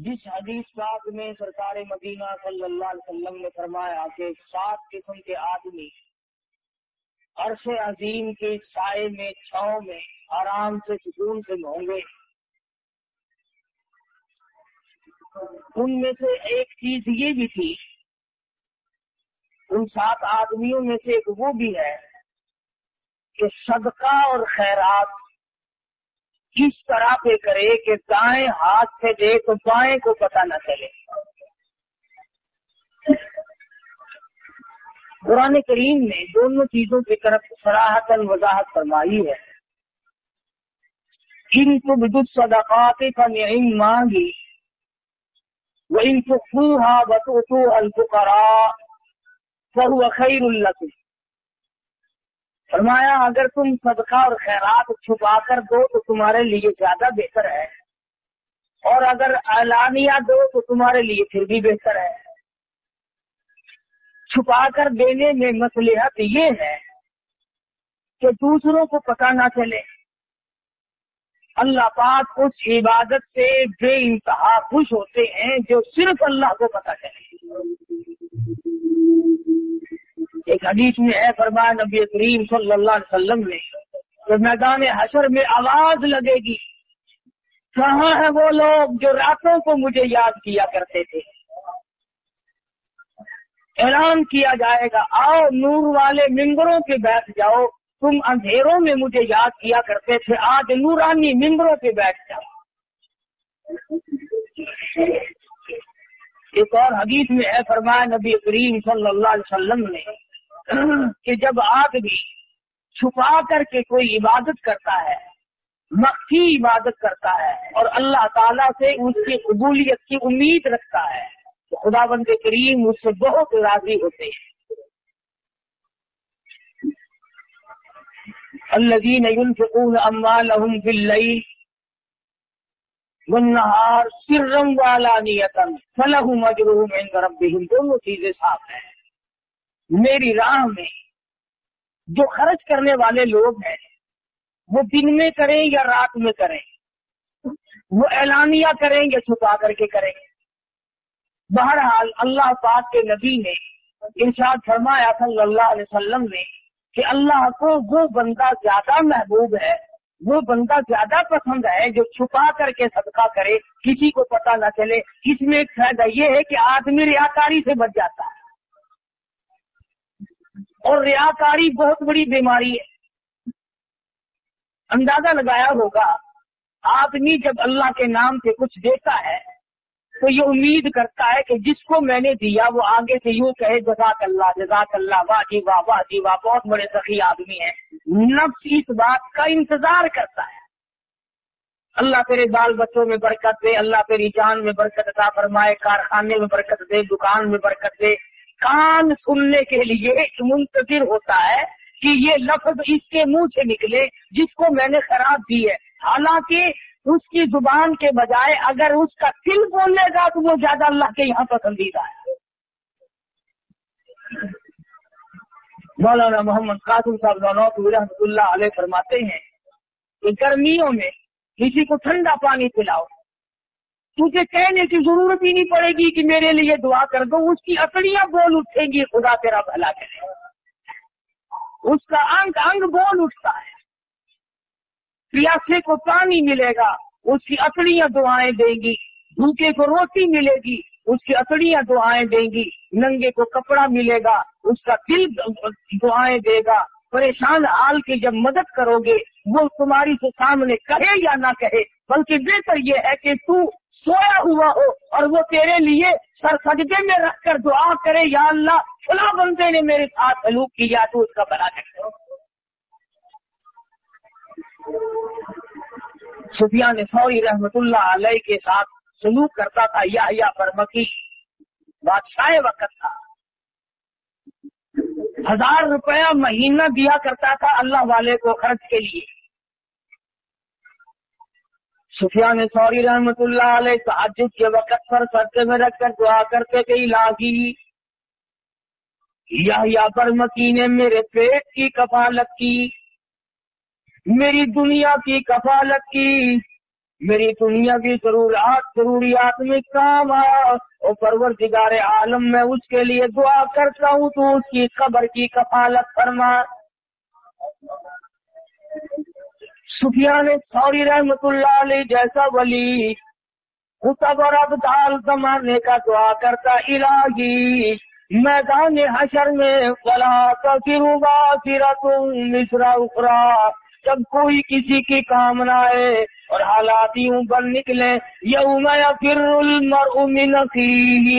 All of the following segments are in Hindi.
जिस हदीस पाक में सरकार मदीना सल्लल्लाहु अलैहि वसल्लम ने फरमाया कि सात किस्म के आदमी अरसे अजीम के साय में, छाव में, आराम से, सुकून से होंगे। उनमें से एक चीज़ ये भी थी, उन सात आदमियों में से एक वो भी है कि सदका और खैरात किस तरह पे करे कि दाएँ हाथ से दे तो बाएँ को पता न चले। कुरान करीम ने दोनों चीज़ों की तरफ़ सराहतन वजाहत फरमाई है। इन तो विद्युत सदकात का निम मांगी। व इन तुफूहा बतूतू अलफुकरा फहु खैरुल्लकुम। फरमाया, अगर तुम सदका और खैरात छुपा कर दो तो तुम्हारे लिए ज़्यादा बेहतर है। और अगर ऐलानिया दो तो तुम्हारे लिए फिर भी बेहतर है। छुपा कर देने में मसलहत ये है कि दूसरों को पता ना चले। अल्लाह पाक उस इबादत से बे इंतहा खुश होते हैं जो सिर्फ़ अल्लाह को पता चले। एक हदीस में है, फरमाया नबी करीम सल्लल्लाहु अलैहि वसल्लम ने तो मैदान हशर में आवाज़ लगेगी। कहाँ है वो लोग जो रातों को मुझे याद किया करते थे? ऐलान किया जाएगा, आओ नूर वाले मिंबरों पे बैठ जाओ, तुम अंधेरों में मुझे याद किया करते थे, आज नूरानी मिंबरों पे बैठ जाओ। एक और हदीस में है, फरमाया नबी करीम सल्लल्लाहु अलैहि वसल्लम ने कि जब आदमी छुपा करके कोई इबादत करता है, मक्खी इबादत करता है, और अल्लाह ताला से उसकी कबूलियत की उम्मीद रखता है तो खुदा बंद करीम उससे बहुत राज़ी होते हैं। अल्लजीन युनफिकून अम्वालहुम बिल्लैल वन्नहार सिर्रम वाला नियतन, फलहुम अजरुहुम इंद रब्बिहिम, दोनों चीज़ें साफ़ है। मेरी राह में जो खर्च करने वाले लोग हैं, वो दिन में करें या रात में करें? वो ऐलानिया करें या छुपा करके करें बहरहाल, अल्लाह पाक के नबी ने इरशाद फरमाया सल्लल्लाहु अलैहि वसल्लम ने कि अल्लाह को वो बंदा ज़्यादा महबूब है, वो बंदा ज़्यादा पसंद है जो छुपा करके सदका करे, किसी को पता न चले। इसमें एक फ़ायदा ये है कि आदमी रियाकारी से बच जाता है। और रियाकारी बहुत बड़ी बीमारी है। अंदाज़ा लगाया होगा, आदमी जब अल्लाह के नाम से कुछ देता है तो ये उम्मीद करता है कि जिसको मैंने दिया, वो आगे से यूँ कहे जजाक अल्लाह जजाक अल्लाह वाह जी, वाह वाह जी, वाह, बहुत बड़े सखी आदमी है। नफ्स इस बात का इंतज़ार करता है। अल्लाह तेरे बाल बच्चों में बरकत दे, अल्लाह तेरी जान में बरकत अता फरमाए, कारखाने में बरकत दे, दुकान में बरकत दे। कान सुनने के लिए मुंतजिर होता है कि ये लफ्ज इसके मुँह से निकले, जिसको मैंने खराब दी है। हालाँकि उसकी ज़ुबान के बजाय अगर उसका दिल बोलेगा तो वो ज़्यादा अल्लाह के यहाँ पसंदीदा है। मौलाना मोहम्मद कासिम साहब रहमतुल्लाह फरमाते हैं कि गर्मियों में किसी को ठंडा पानी पिलाओ तुझे कहने की ज़रूरत ही नहीं पड़ेगी कि मेरे लिए दुआ कर दो। उसकी अकड़ियाँ बोल उठेंगी, खुदा तेरा भला करे। उसका अंग अंग बोल उठता है। प्यासे को पानी मिलेगा, उसकी अकड़ियाँ दुआएँ देंगी। भूखे को रोटी मिलेगी, उसकी अकड़ियाँ दुआएँ देंगी। नंगे को कपड़ा मिलेगा, उसका दिल दुआएँ देगा। परेशान हाल की जब मदद करोगे, वो तुम्हारी से सामने कहे या ना कहे बल्कि बेहतर ये है कि तू सोया हुआ हो और वो तेरे लिए सर सजदे में रखकर दुआ करे, या अल्लाह, फला बंदे ने मेरे साथ सलूक किया तो उसका भला कर सुफिया ने सौरी रहमतुल्ला अलैह के साथ सलूक करता था या या परमकी बादशाह वक्त था। हज़ार रुपया महीना दिया करता था अल्लाह वाले को खर्च के लिए। सुफियान सौरी रहमतुल्लाह अलैह तहज्जुद के वक्त पर सदके में रखकर दुआ करते थे लागी। या पर मकी ने मेरे पेट की कफालत की, मेरी दुनिया की कफालत की, मेरी दुनिया की ज़रूरत जरूरियात में काम आया और परवर दिगारे आलम, में उसके लिए दुआ करता हूँ तो उसकी खबर की कफालत फरमा। सुफिया ने सौरी रहमतुल्लाह जैसा वली, खुतब और अबदाल जमाने का दुआ करता इलाही। मैदान हशर में वला तो फिर तुम मिश्रा उखरा। जब कोई किसी की कामना है और हालात यूँ बन निकले, यौम फिर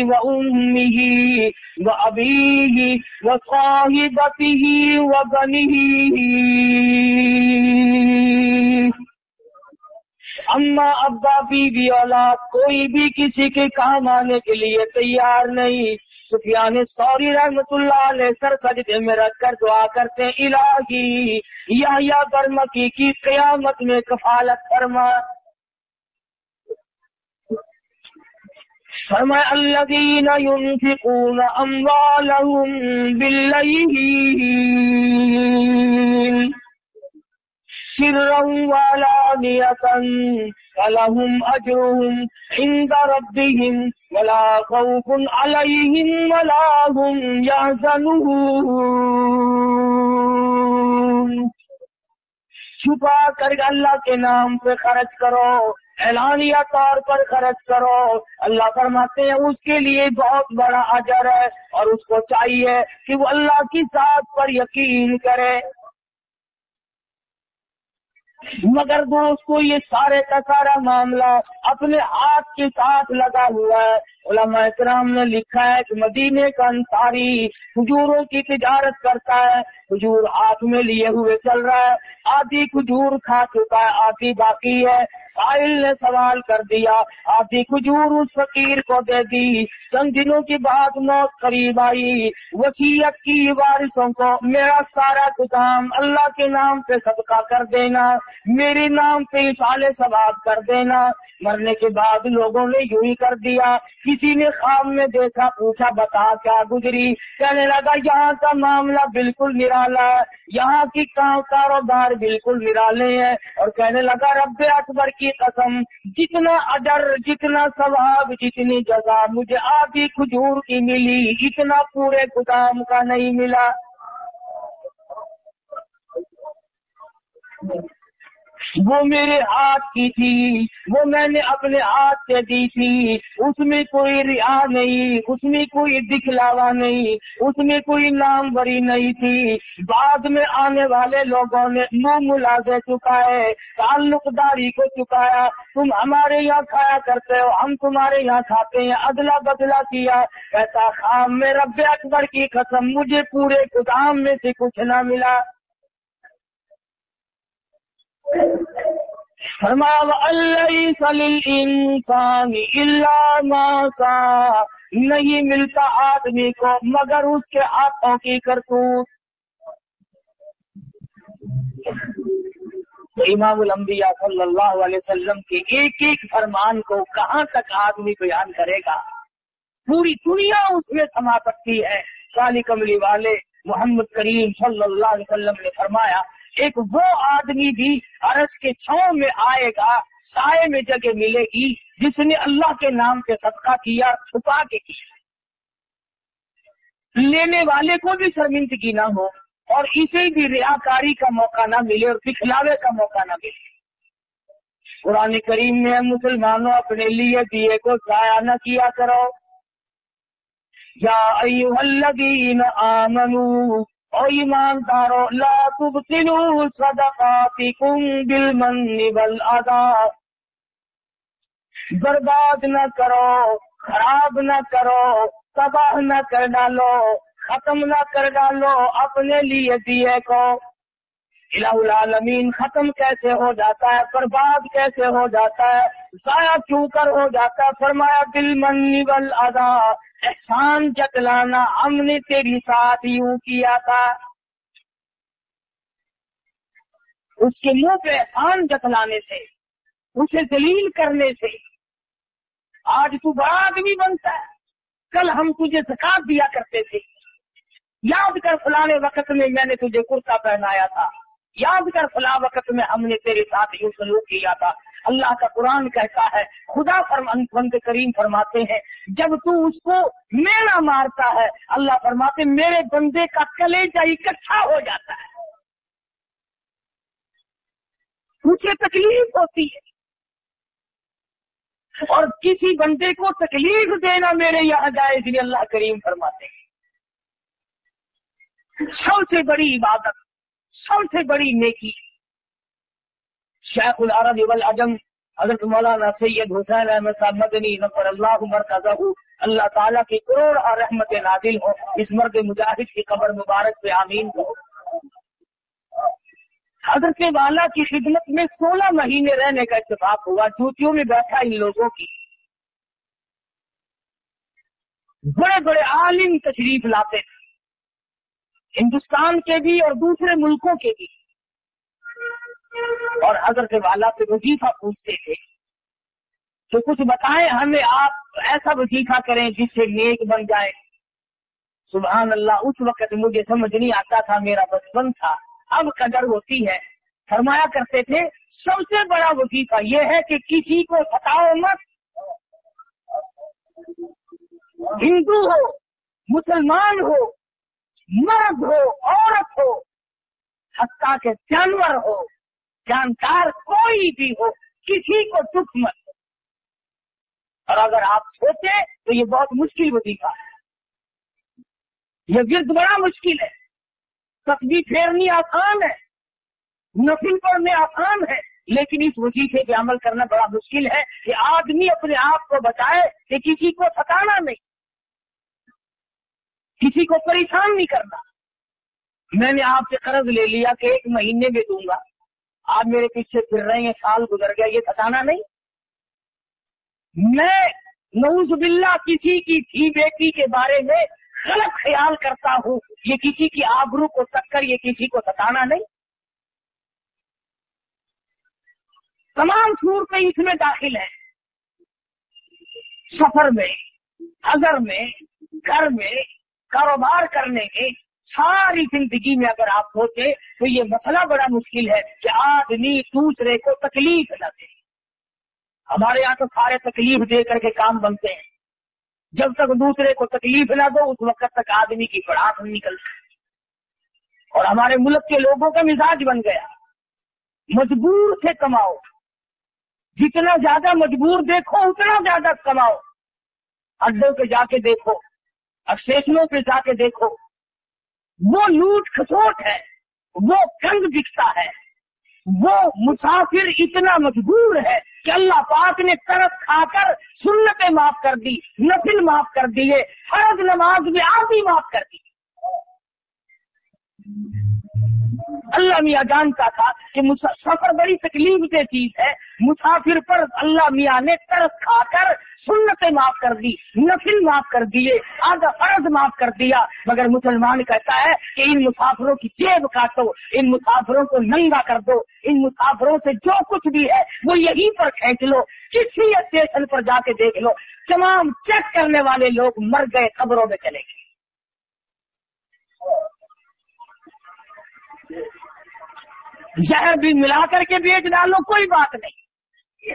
व उम्मीही व अबीही व साहिबतीही व बनीही। अम्मा, अब्बा बीबी औलाद कोई भी किसी के काम आने के लिए तैयार नहीं। सुफियान सौरी रहमतुल्लाह ने सर सजदे में रख कर दुआ करते इलाही। या या की कयामत में कफालत फरमा। फरमा अल्लदीन युनफिकून अम्वालहुम बिल्लैल। सिर्रम वालानियतन फलहुम अजरुहुम इंद रब्बिहिम। छुपा कर अल्लाह के नाम पे खर्च करो ऐलानिया तौर पर खर्च करो अल्लाह फरमाते हैं उसके लिए बहुत बड़ा अजर है और उसको चाहिए कि वो अल्लाह की साथ पर यकीन करे मगर दोस्तों ये सारे का सारा मामला अपने हाथ के साथ लगा हुआ है। उलमाम ने लिखा है कि मदीने का अंसारी खजूरों की तजारत करता है। खजूर हाथ में लिए हुए चल रहा है। आधी खजूर खा चुका है, आधी बाकी है। साहिल ने सवाल कर दिया, आधी खजूर उस फकीर को दे दी। चंद दिनों की बाद मौत करीब आई। वसीयत की वारिसों को मेरा सारा गुदाम अल्लाह के नाम पे सबका कर देना। मेरे नाम पे साले सवाब कर देना। मरने के बाद लोगों ने यू ही कर दिया किसी ने खाम में देखा, पूछा, बता क्या गुजरी? कहने लगा, यहाँ का मामला बिल्कुल निराला है। यहाँ की काम कारोबार बिल्कुल निराले हैं। और कहने लगा रब अकबर की कसम, जितना अदर जितना स्वभाव जितनी जगह मुझे आधी खजूर की मिली, इतना पूरे गुदाम का नहीं मिला। वो मेरे हाथ की थी, वो मैंने अपने हाथ से दी थी। उसमें कोई रिहा नहीं, उसमें कोई दिखलावा नहीं, उसमें कोई नाम बरी नहीं थी। बाद में आने वाले लोगों ने मुँह मुला दे चुका है ताल्लुकदारी को चुकाया। तुम हमारे यहाँ खाया करते हो, हम तुम्हारे यहाँ खाते हैं, अदला बदला किया। कहता खाम में रब अकबर की कसम, मुझे पूरे गोदाम में से कुछ ना मिला। नहीं मिलता आदमी को मगर उसके हाथों की करतूत तो इमामुल अंबिया सल्लल्लाहु अलैहि वसल्लम के एक एक फरमान को कहाँ तक आदमी बयान करेगा पूरी दुनिया उसमें समा सकती है काली कमली वाले मोहम्मद करीम सल्लल्लाहु अलैहि वसल्लम ने फरमाया एक वो आदमी भी अरस के छाव में आएगा, साय में जगह मिलेगी, जिसने अल्लाह के नाम पे सबका किया, छुपा के किया। लेने वाले को भी शर्मिंदगी ना हो, और इसे भी रियाकारी का मौका ना मिले और दिखलावे का मौका ना मिले। कुरान करीम में मुसलमानों अपने लिए दिए को जाया न किया करो या आमनू और ईमानदारों ला तुबतिलू सदकातिकुम बिल मन्नी वल अदा बर्बाद न करो, खराब न करो, तबाह न कर डालो, खत्म न कर डालो अपने लिए दिए को। इलामीन खत्म कैसे हो जाता है? बर्बाद कैसे हो जाता है? जाया क्यों कर हो जाता है? फरमाया बिल मन्नी वल अदा एहसान जतलाना हमने तेरी साथ यूँ किया था उसके मुँह पे एहसान जतलाने से, उसे दलील करने से, आज तू बड़ा आदमी बनता है। कल हम तुझे जक़ात दिया करते थे। याद कर फलाने वक्त में मैंने तुझे कुर्ता पहनाया था। याद कर फला वक्त में हमने तेरे साथ यूँ सलूक किया था। अल्लाह का कुरान कहता है, खुदा फरमंत करीम फरमाते हैं, जब तू उसको मेरा मारता है, अल्लाह फरमाते मेरे बंदे का कलेजा इकट्ठा हो जाता है। मुझे तकलीफ़ होती है। और किसी बंदे को तकलीफ़ देना मेरे यहाँ जाए इसलिए अल्लाह करीम फरमाते हैं। सबसे बड़ी इबादत, सबसे बड़ी नेकी शेख अरब इवल अजम। हज़रत मौलाना सैयद हुसैन अहमद साहब मदनी नफर अल्लाह मरकजहू। अल्लाह ताला की करोड़ और रहमत नादिल हो। इस मर्द मुजाहिद की कबर मुबारक पे आमीन हो। हज़रत वाला की खिदमत में सोलह महीने रहने का इतफाक हुआ, जूतियों में बैठा इन लोगों की। बड़े बड़े आलिम तशरीफ़ लाते थे। हिंदुस्तान के भी और दूसरे मुल्कों के भी। और हज़रत वाला से वजीफा पूछते थे तो कुछ बताएँ हमें, आप ऐसा वजीफा करें जिससे नेक बन जाए। सुबह अल्लाह उस वक्त मुझे समझ नहीं आता था, मेरा बचपन था। अब कदर होती है। फरमाया करते थे, सबसे बड़ा वजीफा यह है कि किसी को सताओ मत। हिंदू हो, मुसलमान हो, मर्द हो, औरत हो, हत्या के जानवर हो जानकार कोई भी हो, किसी को दुख मत और अगर आप सोचे तो ये बहुत मुश्किल वजीफा है। यह गिरद बड़ा मुश्किल है। तस्वीर फेरनी आसान है। नफिल पढ़ने आसान है। लेकिन इस वजीफे पे अमल करना बड़ा मुश्किल है कि आदमी अपने आप को बताए कि किसी को सताना नहीं। किसी को परेशान नहीं करना। मैंने आपसे कर्ज ले लिया कि एक महीने में दूँगा। आप मेरे पीछे फिर रहे हैं, साल गुजर गया, ये सताना नहीं। मैं नऊज बिल्ला किसी की थी बेटी के बारे में गलत ख्याल करता हूँ। ये किसी की आबरू को टक्कर ये किसी को सताना नहीं। तमाम सूरतें इसमें दाखिल है। सफ़र में अगर में, घर में, कारोबार करने में सारी ज़िंदगी में अगर आप सोचे तो ये मसला बड़ा मुश्किल है कि आदमी दूसरे को तकलीफ़ न दे। हमारे यहाँ तो सारे तकलीफ़ दे करके काम बनते हैं। जब तक दूसरे को तकलीफ़ ना दो, उस वक्त तक आदमी की पड़ास नहीं निकलती। और हमारे मुल्क के लोगों का मिजाज बन गया। मजबूर से कमाओ। जितना ज़्यादा मजबूर देखो, उतना ज़्यादा कमाओ। अड्डों पे जाके देखो स्टेशनों पे जाके देखो। वो लूट खसोट है, वो कंग दिखता है, वो मुसाफिर इतना मजबूर है कि अल्लाह पाक ने तरस खाकर सुन्नतें माफ़ कर दी, नफिल माफ़ कर दिए, फ़र्ज़ नमाज़ में आधी माफ़ कर दी अल्लाह मियाँ जानता था कि सफ़र बड़ी तकलीफ़ से चीज़ है। मुसाफिर पर अल्लाह मियाँ ने तरस खाकर सुन्नतें माफ़ कर दी, नफिल माफ़ कर दिए, आधा फ़र्ज़ माफ़ कर दिया। मगर मुसलमान कहता है कि इन मुसाफिरों की जेब काटो, इन मुसाफिरों को नंगा कर दो, इन मुसाफिरों से जो कुछ भी है, वो यहीं पर खेच लो, किसी स्टेशन पर जाके देख लो। तमाम चेक करने वाले लोग मर गए खबरों में चले गए। जहर भी मिला करके बेच डालो, कोई बात नहीं।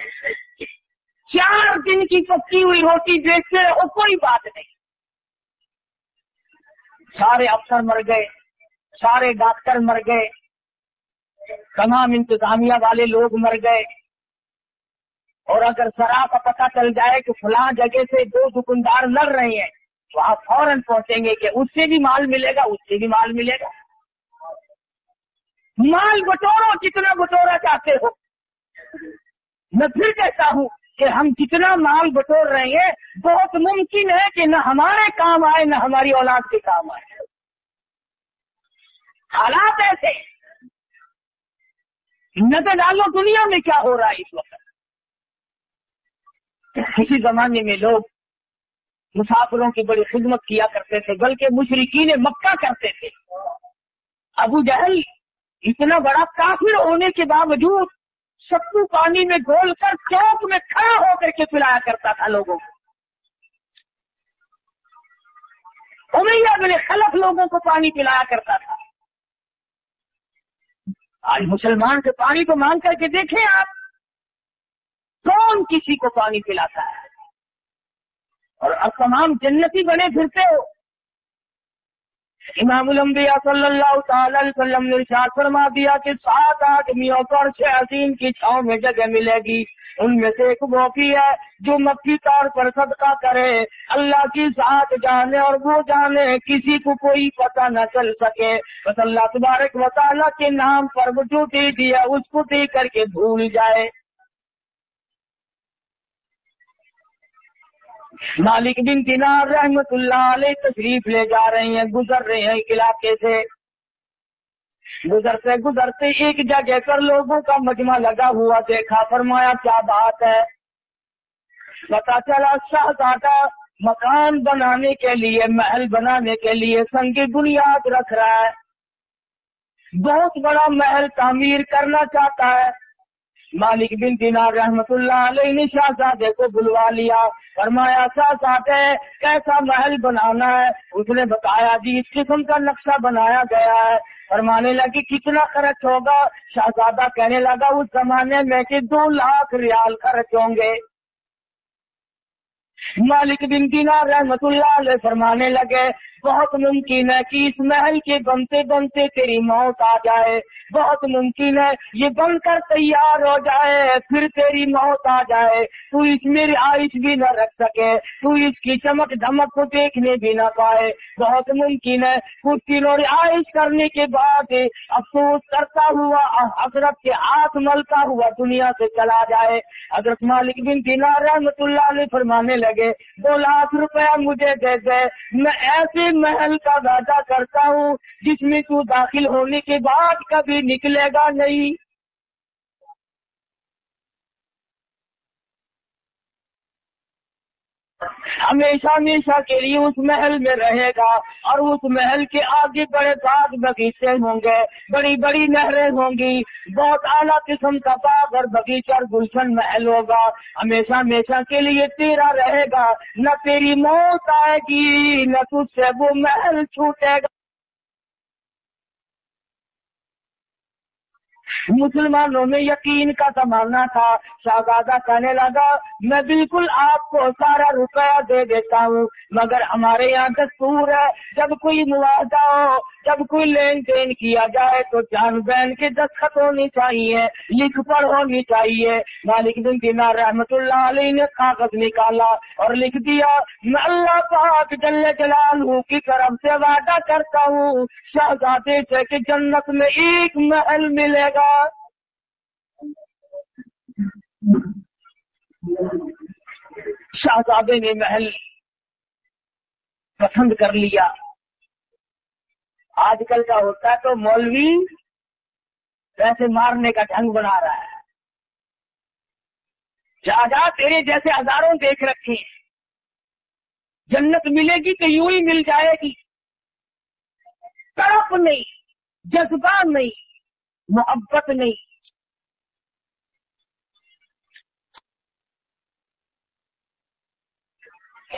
चार दिन की पक्की हुई रोटी बेचते रहो, कोई बात नहीं। सारे अफसर मर गए, सारे डॉक्टर मर गए, तमाम इंतजामिया वाले लोग मर गए। और अगर सरा का पता चल जाए कि फलां जगह से दो दुकानदार लड़ रहे हैं तो आप फ़ौरन पहुँचेंगे कि उससे भी माल मिलेगा, उससे भी माल मिलेगा। माल बटोरो जितना बटोरा चाहते हो। मैं फिर कहता हूँ कि हम जितना माल बटोर रहे हैं, बहुत मुमकिन है कि न हमारे काम आए, न हमारी औलाद के काम आए। हालात ऐसे। नज़र डालो, दुनिया में क्या हो रहा है इस वक्त। किसी जमाने में लोग मुसाफिरों की बड़ी खिदमत किया करते थे, बल्कि मुशरकी ने मक्का करते थे। अबू जहल इतना बड़ा काफिर होने के बावजूद सत्तू पानी में घोल कर चौक में खड़ा होकर के पिलाया करता था लोगों को। उमैया बिन खलफ लोगों को पानी पिलाया करता था। आज मुसलमान से पानी को मांग करके देखें आप, कौन किसी को पानी पिलाता है? और अब तमाम जन्नती बने फिरते हो। सल्लल्लाहु ने फरमा दिया कि सात आदमियों पर से अजीम की छाव में जगह मिलेगी। उनमें से एक भी है जो मक्की तौर पर सदका करे। अल्लाह की साथ जाने और वो जाने, किसी को कोई पता न चल सके। बस अल्लाह तबारक वताला के नाम पर वो जो दे दिया, उसको दे करके भूल जाए। मालिक बिन दिनार रहमतुल्लाह तशरीफ़ ले जा रहे हैं, गुजर रहे हैं इलाके से। गुजरते गुजरते एक जगह पर लोगों का मजमा लगा हुआ देखा, फरमाया, क्या बात है? पता चला, शाहजादा मकान बनाने के लिए, महल बनाने के लिए संग बुनियाद रख रहा है। बहुत बड़ा महल तामीर करना चाहता है। मालिक बिन दिनार रहमतुल्लाह ने शाहजादे को बुलवा लिया। फरमाया, शाहजादे, कैसा महल बनाना है? उसने बताया, जी, इस किस्म का नक्शा बनाया गया है। फरमाने लगी, कितना खर्च होगा? शाहजादा कहने लगा, उस जमाने में कि दो लाख रियाल खर्च होंगे। मालिक बिन दिनार रहमतुल्लाह फरमाने लगे बहुत मुमकिन है कि इस महल के बनते बनते तेरी मौत आ जाए। बहुत मुमकिन है ये बनकर तैयार हो जाए, फिर तेरी मौत आ जाए। तू इसमें आयुष भी न रख सके, तू इसकी चमक धमक को देखने भी न पाए। बहुत मुमकिन है कुछ दिनों आयुष करने के बाद अफसोस करता हुआ हज़रत के हाथ मलता हुआ दुनिया से चला जाए। हज़रत मालिक बिन दिनार रहमतुल्लाह फरमाने लगे, दो लाख रुपया मुझे दे दे, मैं ऐसे महल का वादा करता हूँ जिसमें तू दाखिल होने के बाद कभी निकलेगा नहीं। हमेशा हमेशा के लिए उस महल में रहेगा और उस महल के आगे बड़े बाग बगीचे होंगे, बड़ी बड़ी नहरें होंगी, बहुत आला किस्म का बाग और बगीचा और गुलशन महल होगा। हमेशा हमेशा के लिए तेरा रहेगा, न तेरी मौत आएगी, न तुझसे वो महल छूटेगा। मुसलमानों में यकीन का जमाना था। शाहजादा कहने लगा, मैं बिल्कुल आपको सारा रुपया दे देता हूँ, मगर हमारे यहाँ दस्तूर है। जब कोई मुआवजा हो जब कोई लेन देन किया जाए तो जान बहन के दस्तखत होनी चाहिए, लिख पढ़ होनी चाहिए। मालिक बिन दिनार रहमतुल्लाह अलैहि ने कागज़ निकाला और लिख दिया, मैं अल्लाह पाक जल्ले जलालू की तरफ़ से वादा करता हूँ, शाहजादे से कि जन्नत में एक महल मिलेगा। शाहजादे ने महल पसंद कर लिया। आजकल का होता तो मौलवी पैसे मारने का ढंग बना रहा है। जा तेरे जैसे हज़ारों देख रखे हैं। जन्नत मिलेगी तो यूँ ही मिल जाएगी। तड़प नहीं, जज्बा नहीं, मोहब्बत नहीं।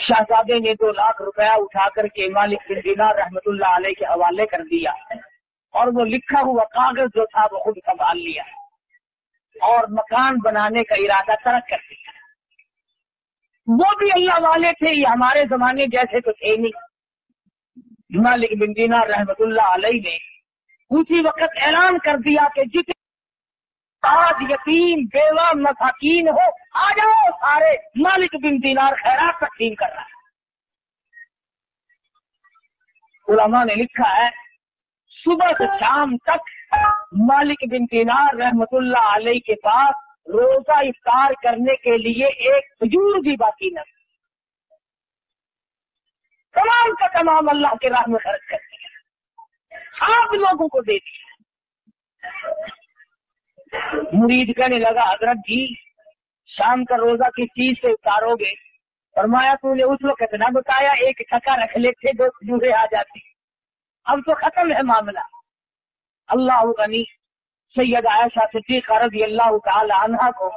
शहजादे ने दो लाख रुपया उठा करके मालिक बिन दिनार रहमतुल्लाह अलैह के हवाले कर दिया। और वो लिखा हुआ कागज़ जो था, वो खुद संभाल लिया। और मकान बनाने का इरादा तरक कर दिया। वो भी अल्लाह वाले थे, ये हमारे जमाने जैसे तो थे नहीं। मालिक बिन दिनार रहमतुल्लाह अलैह ने उसी वक्त ऐलान कर दिया कि जितने आज यतीम बेवा मसाकीन हो, आ जाओ सारे मालिक बिन दिनार खैरात तकसीम कर रहा है। उलमा ने लिखा है, सुबह से शाम तक मालिक बिन दिनार रहमतुल्ला अलैह के पास रोजा इफ्तार करने के लिए एक खजूर भी बाकी न तमाम का तमाम अल्लाह के राह में खर्च कर दिया आप लोगों को दे दिया मुरीद कहने लगा, हज़रत जी, शाम का रोजा किस चीज़ से उतारोगे? फरमाया, तूने उस वक्त न बताया, एक टका रख लेते दो खजूरे आ जाती। अब तो खत्म है मामला। अल्लाह गनी, सैयद आयशा सिद्दीक रज़ी अल्लाह तहा को,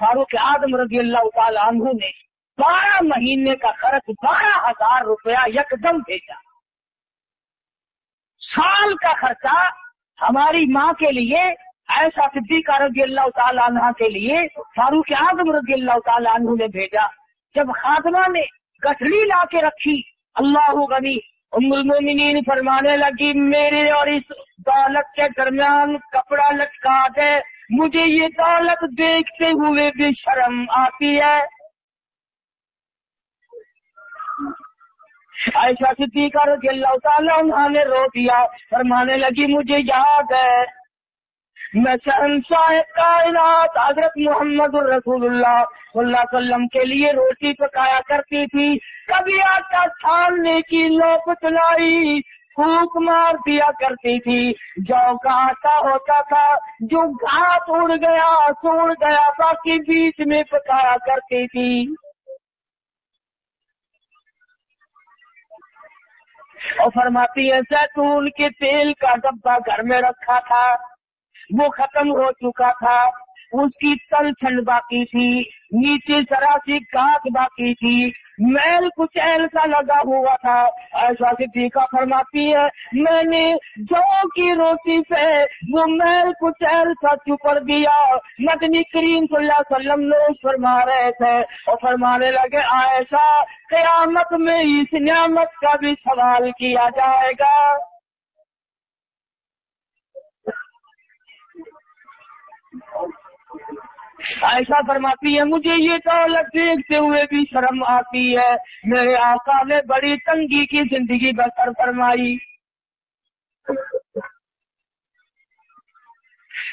फारूक आदम रज़ी अल्लाह तहु ने बारह महीने का खर्च, बारह हज़ार रुपया यकदम भेजा। साल का खर्चा हमारी माँ के लिए ऐसा सिद्दीका अल्लाह तला के लिए, फारूक आज़म अल्लाह तला ने भेजा। जब खातमा ने गठड़ी ला के रखी, अल्लाह गनी उमुलमिन फरमाने लगी, मेरे और इस दौलत के दरमियान कपड़ा लटका दे, मुझे ये दौलत देखते हुए भी शर्म आती है। ऐसा सिद्दीका रज़ी अल्लाह ने रो दिया, फरमाने लगी, मुझे याद है। शहनशाह कायनात, हज़रत मोहम्मद वसल्लम के लिए रोटी पकाया करती थी। कभी आटा छानने की लोक चलाई फूक मार दिया करती थी। जो का आटा होता था, जो घास उड़ गया सुड़ गया, बाकी बीच में पकाया करती थी। और फरमाती है, जैतून के तेल का डब्बा घर में रखा था। वो खत्म हो चुका था। उसकी तल छंड बाकी थी, नीचे जरा सी काट बाकी थी। मैल कुछ ऐसा लगा हुआ था। ऐसा सिद्दीका फरमाती है, मैंने जो की रोटी से वो मैल कुछ ऐसा चुपर दिया। मदनी करीम वसल्लम लोग फरमा रहे थे और फरमाने लगे ऐसा कयामत में इस नियामत का भी सवाल किया जाएगा। ऐसा फरमाती है, मुझे ये दौलत देखते हुए भी शर्म आती है। मेरे आका ने बड़ी तंगी की ज़िंदगी बसर फरमाई।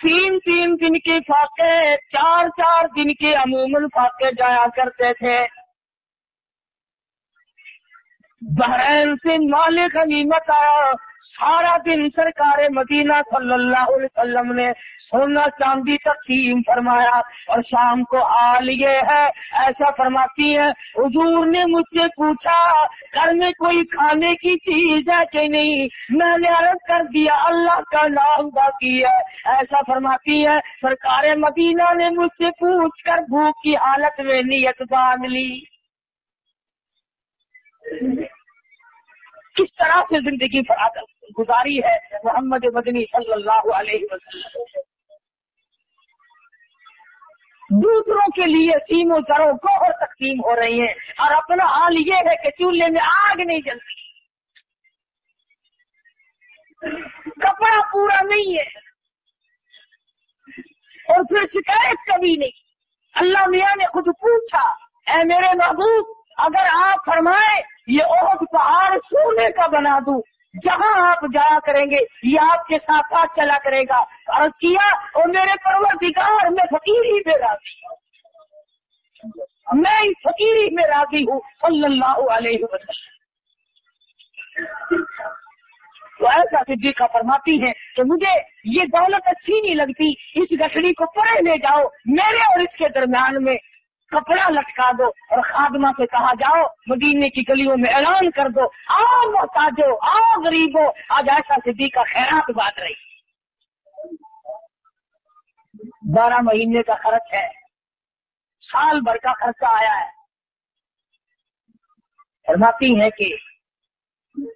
तीन तीन दिन के फाके, चार चार दिन के अमूमन फाके जाया करते थे। बहरैन से मालिक गनीमत आया सारा दिन सरकार मदीना सल्लल्लाहु अलैहि वसल्लम ने सोना चांदी तकसीम फरमाया और शाम को हाल ये है, ऐसा फरमाती है, हजूर ने मुझसे पूछा, घर में कोई खाने की चीज़ है कि नहीं? मैंने अर्ज़ कर दिया, अल्लाह का नाम बाकी है। ऐसा फरमाती है, सरकार मदीना ने मुझसे पूछ कर भूख की हालत में नियत बाँध ली। किस तरह से ज़िंदगी गुजारी है मोहम्मद मदनी सल्लल्लाहु अलैहि वसल्लम? दूसरों के लिए सीमो जरो गोहर तकसीम हो रही है और अपना हाल ये है कि चूल्हे में आग नहीं जलती कपड़ा पूरा नहीं है और फिर शिकायत कभी नहीं। अल्लाह मियाँ ने खुद पूछा, ऐ मेरे महबूब, अगर आप फरमाए ये ओहद पहाड़ सोने का बना दू। जहाँ आप जाया करेंगे, ये आपके साथ साथ चला करेगा। अर्ज़ किया, और मेरे परवरदिगार में फकीरी में राज़ी मैं इस फकीरी में राज़ी हूँ, सल्लल्लाहु अलैहि वसल्लम। तो ऐसा सिद्दीका फरमाती है कि मुझे ये दौलत अच्छी नहीं लगती, इस गठड़ी को परे ले जाओ, मेरे और इसके दरम्यान में। कपड़ा लटका दो और खादमा से कहा, जाओ, मदीने की गलियों में ऐलान कर दो। आओ मोहताजो, आओ गरीबो। आज ऐसा सिद्धि का खैरात बात रही। बारह महीने का खर्च है। साल भर का खर्चा आया है। फरमाती है कि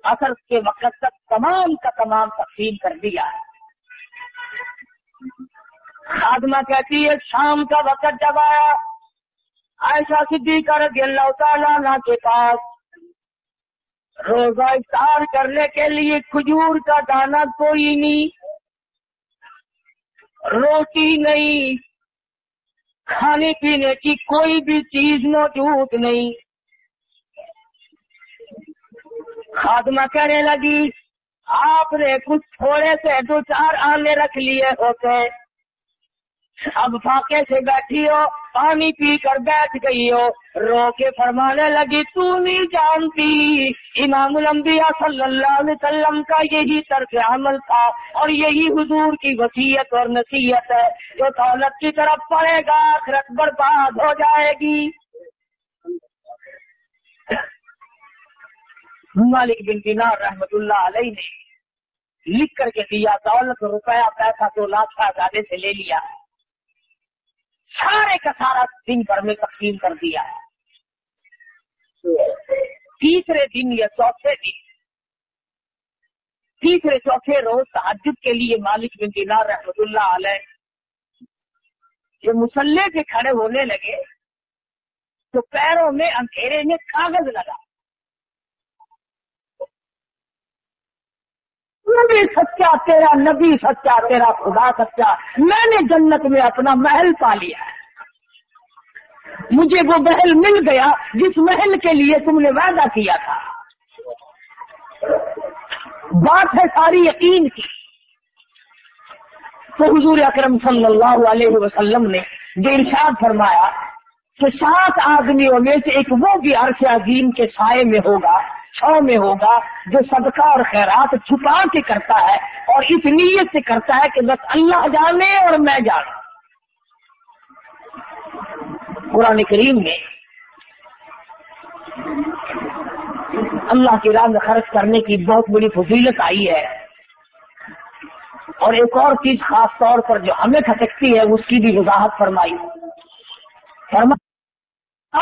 असर के वक्त तक तमाम का तमाम तकसीम कर दिया है। खादमा कहती है, शाम का वक्त जब आया ऐसा सिद्दीका रज़ी अल्लाह के पास। रोजा इफ्तार करने के लिए खजूर का दाना कोई नहीं। रोटी नहीं। खाने पीने की कोई भी चीज़ मौजूद नहीं। खादमा कहने लगी, आपने कुछ थोड़े से दो चार आने रख लिए होते। अब फाके से बैठी हो पानी पी कर बैठ गई हो रो के फरमाने लगी, तू नहीं जानती, इमाम अम्बिया वसल्लम का यही तर्क अमल था और यही हुजूर की वसीयत और नसीहत है। जो दौलत की तरफ़ पड़ेगा, आखिरत बर्बाद हो जाएगी। मालिक बिन दिनार रहमतुल्लाह अलैहि ने लिख करके दिया, दौलत रुपया पैसा तो लाख का से ले लिया। सारे का सारा दिन भर में तकसीम कर दिया है। तीसरे दिन या चौथे दिन, तीसरे चौथे रोज तहजद के लिए मालिक बिन दिनार रहमतुल्लाह अलैह ये मुसल्ले पे खड़े होने लगे तो पैरों में अंधेरे में कागज़ लगा। नबी सच्चा, तेरा नबी सच्चा, तेरा खुदा सच्चा। मैंने जन्नत में अपना महल पा लिया है। मुझे वो महल मिल गया जिस महल के लिए तुमने वादा किया था। बात है सारी यकीन की। तो हुजूर अकरम सल्लल्लाहु अलैहि वसल्लम ने दिलशाद फरमाया कि सात आदमियों में से एक वो भी अर्श अजीम के साय में होगा छाव में होगा जो सदका और खैरात छुपा के करता है और इस नीयत से करता है कि बस अल्लाह जाने और मैं जाना। कुरान करीम में अल्लाह की राह में खर्च करने की बहुत बड़ी फजीलत आई है। और एक और चीज़ खास तौर पर जो हमें खटकती है, उसकी भी वजाहत फरमाई। फरमा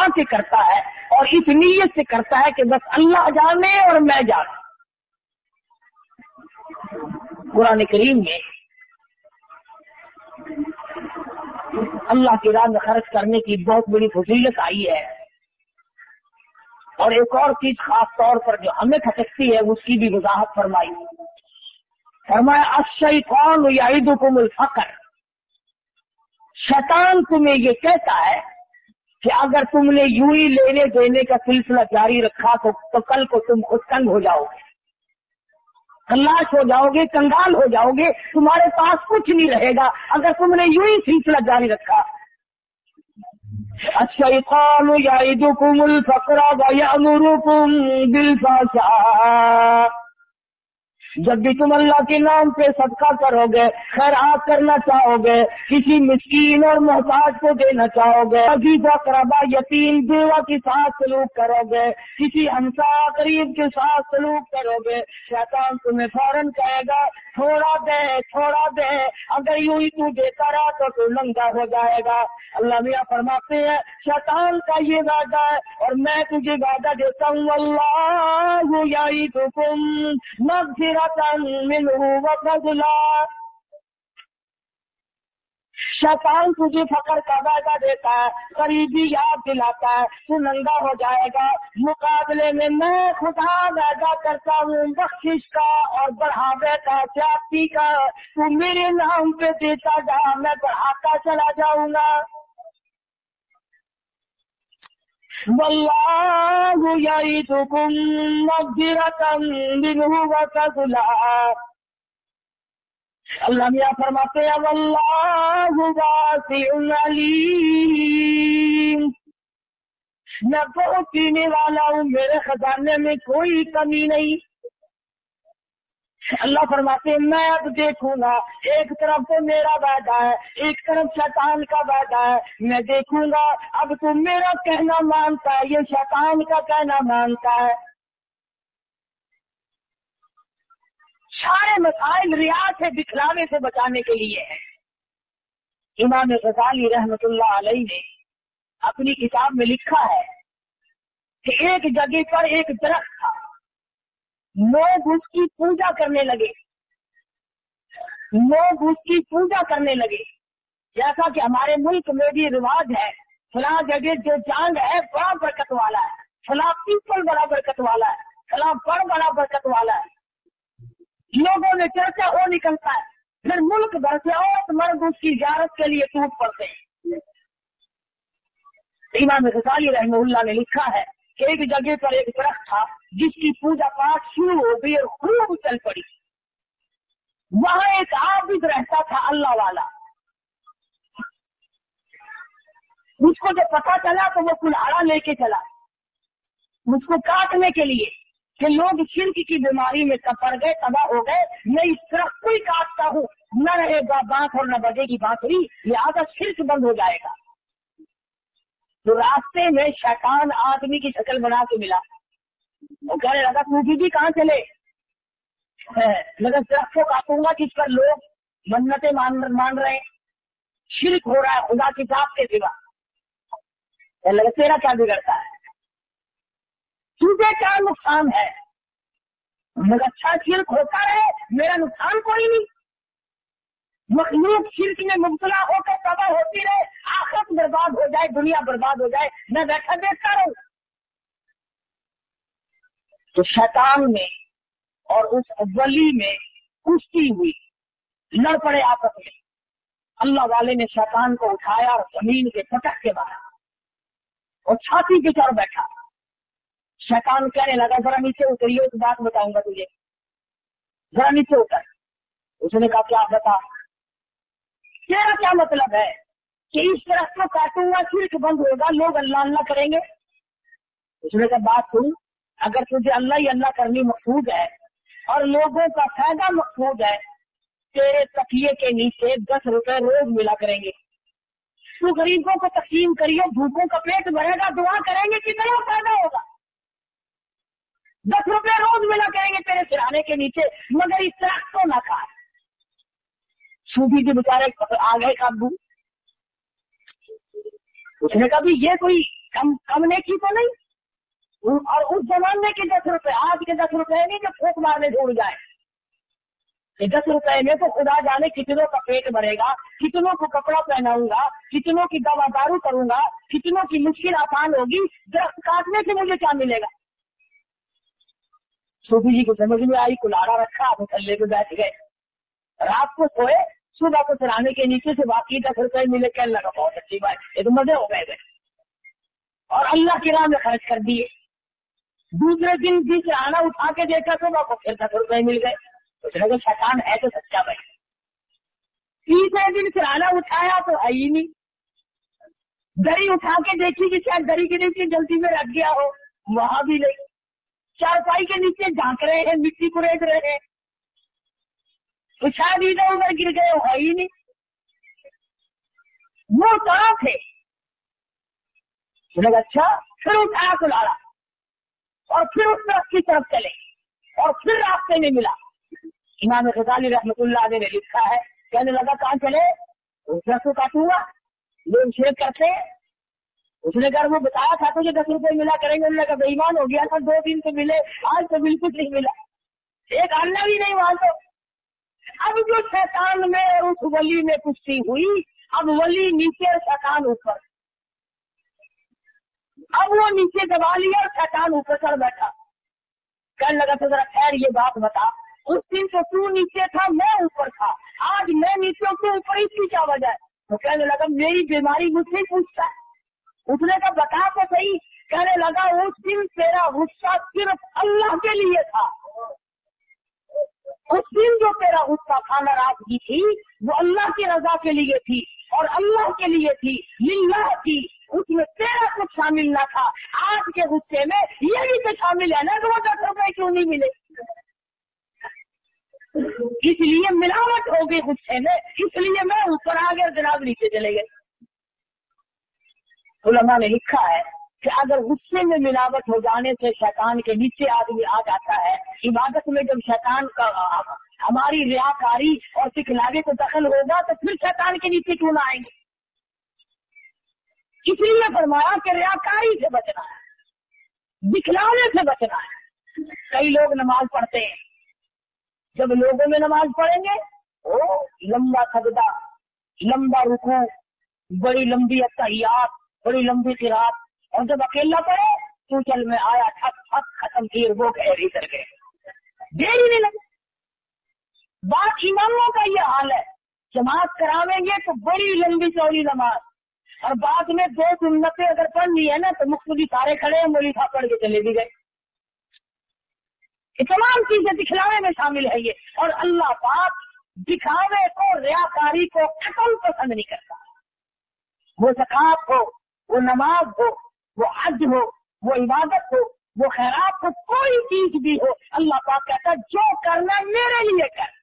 से करता है और इस नीयत से करता है कि बस अल्लाह जाने और मैं जाना। कुरान करीम में अल्लाह की राह में खर्च करने की बहुत बड़ी फजीलत आई है। और एक और चीज़ खास तौर पर जो हमें खटकती है, उसकी भी वजाहत फरमाई। फरमाया अशई कौन यादुकुमुल फकर। शैतान तुम्हें ये कहता है कि अगर तुमने यूँ ही लेने देने का सिलसिला जारी रखा तो, तो कल को तुम खुद तंग हो जाओगे। खल्लाश हो जाओगे कंगाल हो जाओगे तुम्हारे पास कुछ नहीं रहेगा अगर तुमने यूँ ही सिलसिला जारी रखा। यादुकुमुल फकरा व यामुरुकुम बिल जब भी तुम अल्लाह के नाम पे सदका करोगे खैरात करना चाहोगे, किसी मिस्कीन और मोहताज को देना चाहोगे, अजीबा करबा यतीम, बेवा के साथ सलूक करोगे, किसी हमसा गरीब के साथ सलूक करोगे, शैतान तुम्हें फ़ौरन कहेगा थोड़ा दे थोड़ा दे। अगर यू ही तू देता रहा तो तू नंगा हो जाएगा। अल्लाह मियाँ फरमाते हैं, शैतान का ये वादा है और मैं तुझे वादा देता हूँ, अल्लाह याई तुम मगफिरतन मिनहु व फजला। शैतान तुझे फकर का वादा देता है, करीबी याद दिलाता है, तू नंगा हो जाएगा। मुकाबले में मैं खुदा वादा करता हूँ, बख्शिश का और बढ़ावे का जाति का। तू मेरे नाम पे देता जा, मैं बढ़ाता चला जाऊँगा। वल्लाहु यईदुकुम मगफिरतन मिनहु व अल्लाह फरमाते मैं बहुत पीने वाला हूँ, मेरे खजाने में कोई कमी नहीं। अल्लाह फरमाते मैं अब देखूँगा एक तरफ़ तो मेरा वादा है, एक तरफ़ शैतान का वादा है, मैं देखूँगा, अब तुम मेरा कहना मानता है, ये शैतान का कहना मानता है। सारे मसाइल रिया से दिखलावे से बचाने के लिए। है इमाम गजाली रहमतुल्लाह अलैहि ने अपनी किताब में लिखा है कि एक जगह पर एक दरख्त था। लोग उसकी पूजा करने लगे। लोग उसकी पूजा करने लगे। जैसा कि हमारे मुल्क में भी रिवाज है, फला जगह जो चाँद है बड़ा बरकत वाला है। फला पीपल बड़ा बरकत वाला है। फला बड़ बड़ा बरकत वाला है। लोगों में चर्चा हो निकलता है? फिर मुल्क भर से और मर्द उसकी जियारत के लिए टूट पड़ते हैं। इमाम गजाली रहमुल्ला ने लिखा है कि एक जगह पर एक दरख्त था, जिसकी पूजा पाठ शुरू हो गई और खूब चल पड़ी। वहाँ एक आबिद रहता था, अल्लाह वाला। मुझको जब पता चला तो वो कुल्हाड़ा लेके चला मुझको काटने के लिए। कि लोग शिरक की बीमारी में पड़ गए, तबाह हो गए। मैं इस तरह कोई काटता हूँ। न रहेगा बाँस और न बजेगी बात बांसुरी लिहाजा शिरक बंद हो जाएगा। तो रास्ते में शैतान आदमी की शक्ल बना के मिला। वो कहने लगा तू भी कहाँ चले? मगर दरख्त को काटूँगा किस पर लोग मन्नते मान मान रहे शिरक हो रहा है खुदा की जात के सिवा। लगा, तेरा क्या बिगड़ता है? तुझे क्या नुकसान है? मगर अच्छा शिरक होता रहे, मेरा नुकसान कोई नहीं। मखलूक शिरक में मुबतला होकर तबाह होती रहे, आखिरत बर्बाद हो जाए, दुनिया बर्बाद हो जाए, मैं बैठा देखता रहूँ। तो शैतान में और उस वली में कुश्ती हुई, लड़ पड़े आपस में। अल्लाह वाले ने शैतान को उठाया और ज़मीन के पटक के मारा और छाती के चढ़ बैठा। शैतान कहने लगा, जरा नीचे उतरिए एक बात बताऊँगा तुझे। जरा नीचे उतर। उसने कहा, क्या बता? तेरा क्या मतलब है कि इस तरह को काटूँगा सिर्फ़ बंद होगा, लोग अल्लाह अल्लाह करेंगे। उसने कहा, बात सुन, अगर तुझे अल्लाह ही अल्लाह करनी मकसूद है और लोगों का फ़ायदा मकसूद है, तेरे तकिए के नीचे दस रुपए रोज मिला करेंगे। तू गरीबों को तकसीम करिए भूखों का पेट भरेगा, दुआ करेंगे कितना फ़ायदा होगा। दस रुपए रोज मिला करेंगे तेरे सिराने के नीचे, मगर इस तरह को ना खा? सूफी के बेचारे आ गए काबू उसने कहा भी ये कोई कम कम ने की तो नहीं। और उस जमाने के दस रुपए, आज के दस रुपए नहीं जो फूक मारने ढूंढ जाए। दस रुपए में तो खुदा जाने कितनों का पेट भरेगा, कितनों को कपड़ा पहनाऊँगा, कितनों की दवा दारू करूँगा, कितनों की मुश्किल आसान होगी, दरख्त काटने से मुझे क्या मिलेगा? सूफी जी को समझ में आई कुलाड़ा रखा मुसल्ले पे बैठ गए। रात को सोए, सुबह को सराहने के नीचे से बाकी दस रुपए मिले, कहने लगा, बहुत अच्छी बात ये तो मज़े हो गए और अल्लाह की राह में खर्च कर दिए। दूसरे दिन भी सराहना उठा के देखा, सुबह को फिर दस रुपए मिल गए। उसने कहा, शैतान है तो सच्चा भाई। तीसरे दिन सराहना उठाया तो है ही नहीं। दरी उठा के देखी कि शायद दरी के नीचे जल्दी में रख गया हो, वहाँ भी नहीं। चारपाई के नीचे झाँक रहे हैं, मिट्टी को रेत रहे हैं। तो शायद इधर उधर गिर गए है ही नहीं। वो कहा थे? लगा अच्छा फिर उठाया कुलाड़ा और फिर उस तरफ़ की तरफ़ चले, और फिर रास्ते में मिला। इमाम गजाली रहमतुल्लाह ने लिखा है, कहने लगा, कहाँ चले? उस तरफ़ को काटूँगा। लोग शेर करते उसने कहा, वो बताया था तुझे दस रुपए मिला करेंगे। उन्होंने कहा, बेईमान हो गया था, दो दिन तो मिले, आज तो बिल्कुल नहीं मिला। एक अन्ना भी नहीं तो अब जो शैतान में उस वली में कुश्ती हुई, अब वली नीचे और शैतान ऊपर। अब वो नीचे दबा लिया और शैतान ऊपर चढ़ बैठा। कहने लगा तो जरा खैर ये बात बता। उस दिन तो तू नीचे था, मैं ऊपर था। आज मैं नीचे तू ऊपर ही वजह है। तो कहने लगा, मेरी बीमारी मुझसे पूछता है। उसने कहा बता तो सही, कहने लगा, उस दिन तेरा गुस्सा सिर्फ़ अल्लाह के लिए था। उस दिन जो तेरा गुस्सा था नाराज़गी थी, वो अल्लाह की रजा के लिए थी और अल्लाह के लिए थी, लिल्लाह थी। उसमें तेरा कुछ शामिल न था। आज के गुस्से में ये भी तो शामिल है ना कि वो दस रुपए क्यों नहीं मिले? इसलिए मिलावट हो गई गुस्से में, इसलिए मैं ऊपर आ गया जनाब नीचे चले गए। उलमा ने लिखा है कि अगर गुस्से में मिलावट हो जाने से शैतान के नीचे आदमी आ जाता है, इबादत में जब शैतान का हमारी रियाकारी और सिखलावे को दखल होगा तो फिर शैतान के नीचे क्यों ना आएँगे? इसलिए फरमाया कि रियाकारी से बचना है, दिखलाने से बचना है। कई लोग नमाज़ पढ़ते हैं। जब लोगों में नमाज़ पढ़ेंगे, ओ, लंबा सजदा, लंबा रुकू, बड़ी लंबी अतहियात बड़ी लंबी थी किरात और जब अकेला पड़े तू चल में आया, ठक ठक, खत्म की वो गहरी कर गए देर नहीं लगे। बात इमामों का ये हाल है जमात करावेंगे तो बड़ी लंबी चौड़ी नमाज़। और बाद में दो सुन्नतें अगर पढ़नी है ना तो मुख्तली सारे खड़े हैं मोली था पढ़ के चले भी गए। ये तमाम चीज़ें दिखलावे में शामिल है ये। और अल्लाह पाक दिखावे को, रियाकारी को खत्म पसंद नहीं करता। वो जक़ात हो वो नमाज़ हो, वो हज हो, वो इबादत हो, वो खैरात हो, कोई चीज़ भी हो, अल्लाह पाक कहता है, जो करना मेरे लिए कर।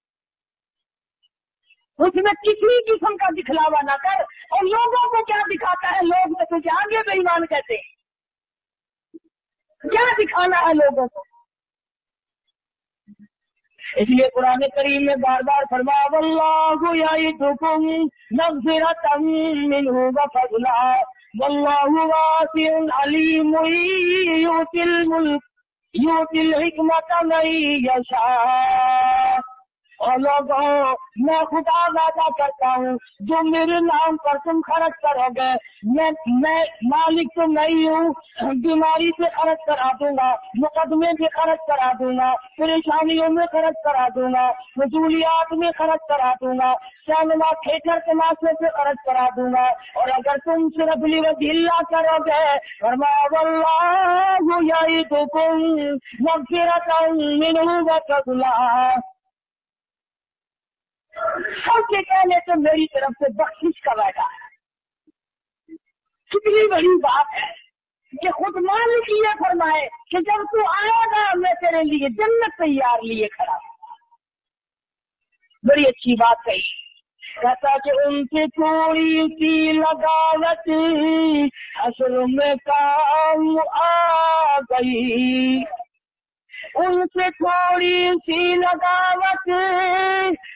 उसमें किसी किस्म का दिखलावा ना कर, और लोगों को क्या दिखाता है? लोग तो तुझे आगे बेईमान कहते हैं। क्या दिखाना है लोगों को? इसलिए पुराने करीम में बार बार फरमा वल्लाहु वासिउन अलीम युतिल मुल्क युतिल हिकमत मन यशा और मैं खुदा वादा करता हूँ, जो मेरे नाम पर तुम खर्च करोगे, मैं मैं मालिक तो नहीं हूँ, बीमारी से खर्च करा दूँगा, मुकदमे से खर्च करा दूँगा, परेशानियों में खर्च करा दूँगा फजूलियात में खर्च करा दूँगा सैनमा थिएटर तमाशे से खर्च करा दूँगा, और अगर तुम सिर्फ़ ढिल्ला करोगे और यही तो सबसे कहने तो मेरी तरफ़ से बख्शिश का वायदा है। कितनी बड़ी बात है कि खुद मालिक ये फरमाए कि जब तू आएगा, मैं तेरे लिए जन्नत तैयार लिए खड़ा बड़ी अच्छी बात कही। कहता कि उनकी थोड़ी सी लगावट असल में काम आ गई। उनसे थोड़ी सी लगावट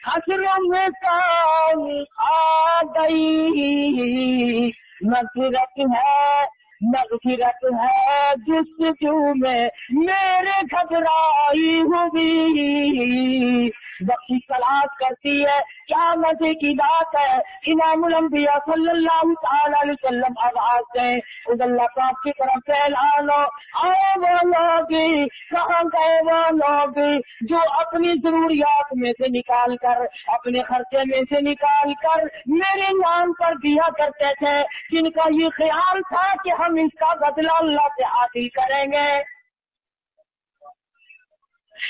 हसरों में काम आ गई। मगरत है मगफिरत है जिस में मेरे घबराई हुई। बख्शी तलाश करती है क्या मज़े की बात है। इमामुलम्बिया सल्लल्लाहु अलैहि वसल्लम आवाज़ दें अल्लाह पाक की तरफ़ से ऐलान आए वो लोग कहाँ गए वो लोग जो अपनी जरूरियात में से निकाल कर, अपने खर्चे में से निकाल कर मेरे नाम पर दिया करते थे, जिनका ये ख्याल था कि हम इसका बदला अल्लाह से हासिल करेंगे।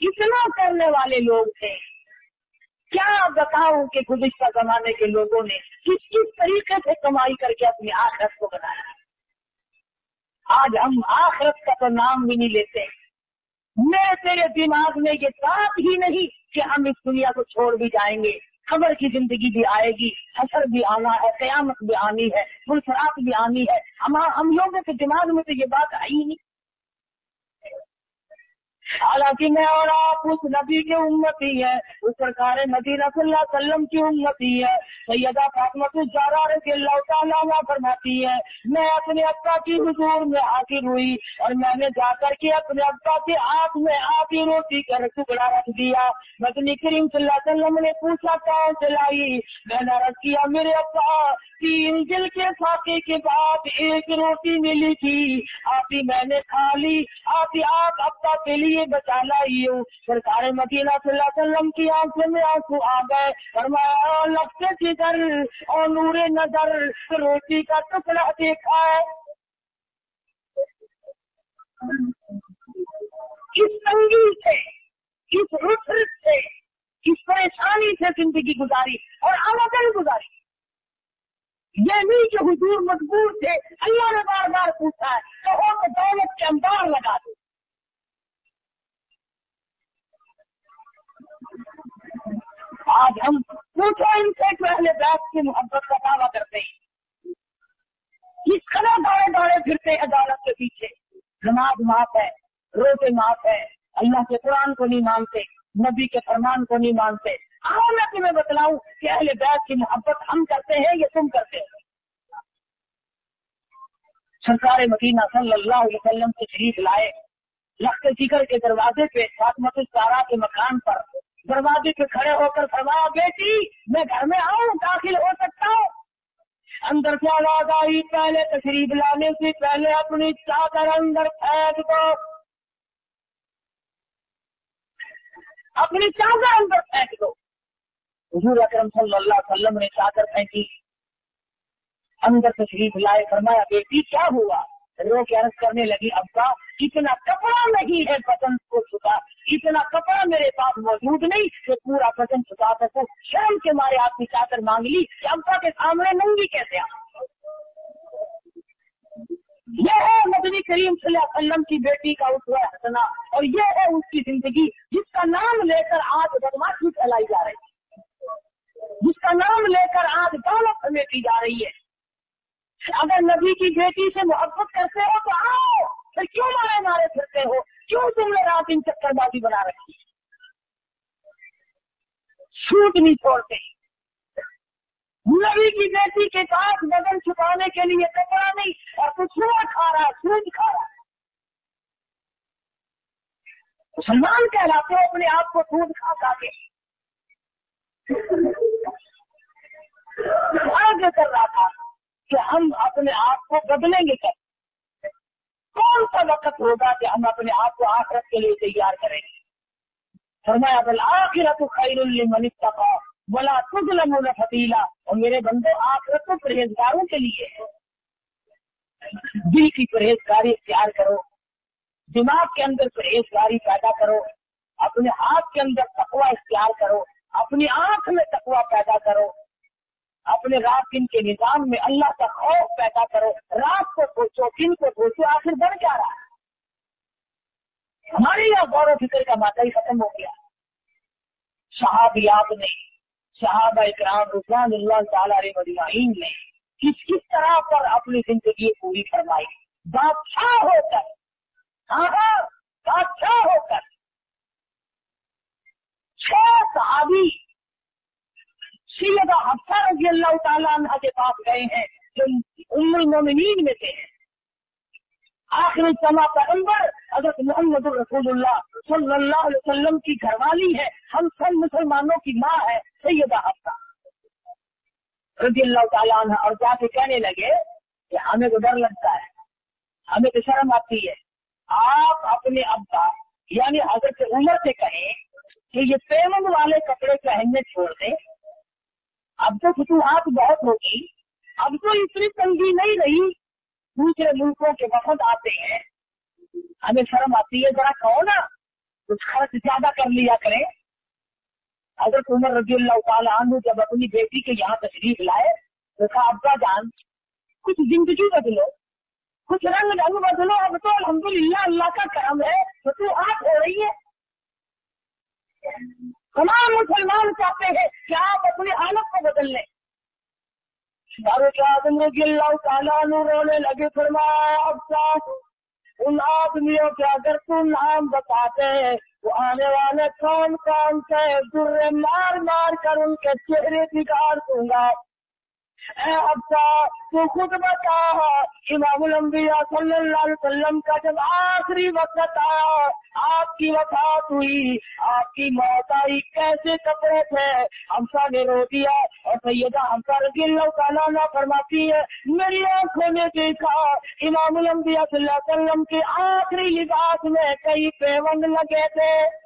इतना करने वाले लोग थे क्या बताऊं कि गुजश्ता जमाने के लोगों ने किस किस तरीके से कमाई करके अपनी आखरत को बनाया आज हम आखरत का तो नाम भी नहीं लेते मेरे तेरे दिमाग में ये बात ही नहीं कि हम इस दुनिया को छोड़ भी जाएँगे। खबर की ज़िंदगी भी आएगी हसर भी आना है, कयामत भी आनी है फुलफरात भी आनी है। हम हम लोगों के दिमाग में तो ये बात आई नहीं। हालाँकि मैं और आप उस नबी के उम्मती है। उस सरकार मदीना सल्लम की उम्मती है। सैयदा फातमतुजारा अल्लाह फरमाती है, मैं अपने अब्बा की हुजूर में हाजिर हुई और मैंने जाकर के अपने अब्बा के आँख में आधी रोटी का टुकड़ा रख दिया। मदनी करीम सल्लम ने पूछा कौन से लाई मैंने रख किया, मेरे अब्बा, तीन दिल के फाके के बाद एक रोटी मिली थी। आप ही मैंने खा ली आप ही आप अब्बा के लिए लिए बचा लाई हूँ। सरकार मदीना सल्लम की आँखों में आँसू आ गए। फरमाया लगते जिधर और नूरे नज़र रोटी का टुकड़ा देखा है। किस तंगी से किस रुख से किस परेशानी से ज़िंदगी गुजारी और आमदन गुजारी। ये नहीं कि हुजूर मजबूर थे, अल्लाह ने बार बार पूछा है हो तो दौलत के अंबार लगा दो आज हम पूछो इनसे जो अहले बैत की मोहब्बत का दावा करते हैं। किस खड़ा दौड़े दौड़े फिरते हैं अदालत के पीछे? नमाज़ माफ़ है, रोज़े माफ़ है, अल्लाह के कुरान को नहीं मानते, नबी के फरमान को नहीं मानते। आओ मैं तुम्हें बतलाऊं कि अहले बैत की मोहब्बत हम करते हैं या तुम करते हो? सरकार मदीना सल्लल्लाहु अलैहि वसल्लम से शरीफ लाए। लख्त जिगर के दरवाजे पे फातमत के मकान पर दरवाजे पे खड़े होकर फरमाया, बेटी, मैं घर में आऊँ, दाखिल हो सकता हूँ? अंदर से आवाज़ आई, पहले तशरीफ़ लाने से पहले अपनी चादर अंदर फेंक दो। अपनी चादर अंदर फेंक दो। हजूर अकरम सल्लल्लाहु अलैहि वसल्लम ने चादर फेंकी। अंदर तशरीफ़ लाए, फरमाया, बेटी, क्या हुआ? रो के अर्ज़ करने लगी अब्बा इतना कपड़ा नहीं है बदन को छुपा इतना कपड़ा मेरे पास मौजूद नहीं कि पूरा बदन छुपा सको। शर्म के मारे आपकी चादर मांग ली अब्बा के सामने नंगी कैसे आ? यह है मदनी करीम वसल्लम की बेटी का उस हसना और यह है उसकी ज़िंदगी जिसका नाम लेकर आज बदमाशी फैलाई जा रही है। जिसका नाम लेकर आज दौलत समेटी जा रही है। अगर नबी की बेटी से मोहब्बत करते हो तो आओ। फिर क्यों मारे मारे फिरते हो? क्यों तुमने रात इन चक्करबाजी बना रखी है? छूट नहीं छोड़ते। नबी की बेटी के पास बदन छुपाने के लिए कपड़ा नहीं, और कुछ खा रहा है सूज खा रहा मुसलमान कहलाते हो अपने आप को सूद खा खा के। कर रहा था कि हम अपने आप को बदलेंगे कर कौन सा वक्त होगा कि हम अपने आप को आखिरत के लिए तैयार करेंगे? फरमाया, बल आखिरत खैर तका बोला तुझलमो न फतीला और मेरे बंदे, आखिरत तो परहेजगारों के लिए है। दिल की परहेजगारी इख्तियार करो। दिमाग के अंदर परहेजगारी पैदा करो। अपने हाथ के अंदर तकवा इख्तियार करो। अपनी आँख में तकवा पैदा करो। अपने रात दिन के निज़ाम में अल्लाह का खौफ पैदा करो, रात को सोचो, दिन को सोचो, आखिर बढ़ क्या रहा? है हमारे यहाँ गौरव फ़िक्र का माता ही खत्म हो गया। साहबियात ने साहब इकराम रुजवान मदीनाइन ने किस किस तरह पर अपनी ज़िंदगी पूरी फरमाई? बादशाह होकर। बादशाह होकर। छह सहाबी सैयदा हफ्सा रज़ी अल्लाह तला के पास गए हैं, जो उम्मुल मोमिनीन में से हैं। आखिर समा पैगंबर हज़रत मोहम्मद रसूलुल्लाह सल्लल्लाहु अलैहि की घरवाली है। हम सब मुसलमानों की माँ है, सैयदा हफ्सा रज़ी अल्लाह तला और जाके कहने लगे कि हमें तो डर लगता है, हमें तो शर्म आती है। आप अपने अब्बा, यानी हज़रत उमर से कहें कि ये पेमन वाले कपड़े पहनने छोड़ दें अब तो फतूहत बहुत होगी। अब तो इतनी तंगी नहीं रही। दूसरे मुल्कों के वफद आते हैं। हमें शर्म आती है, जरा कहो ना, कुछ खर्च ज़्यादा कर लिया करें। अगर उमर रज़ी अल्लाह जब अपनी बेटी के यहाँ तशरीफ़ लाए तो कहा, अब्बा जान, कुछ ज़िंदगी बदलो, कुछ रंग ढंग बदलो, अब तो अलहमदुल्ला अल्लाह का करम है फतूहत हो रही है। तमाम मुसलमान चाहते हैं कि आप अपनी हालत को बदल लें। रोने लगे, फरमाया उन आदमियों के अगर तुम नाम बताते वो आने वाले कौन कौन से दुर्रे मार मार कर उनके चेहरे बिगाड़ दूँगा। तो खुद बता अलैहि वसल्लम का जब आखिरी वक्त आया आपकी वफात हुई आपकी मौत आई कैसे कपड़े थे? हमसा ने रो दिया, और सैयदा हमसा रज़ी अल्लाह फरमाती है, मेरी आँखों ने देखा अलैहि वसल्लम के आखिरी लिबास में कई पेवंद लगे थे।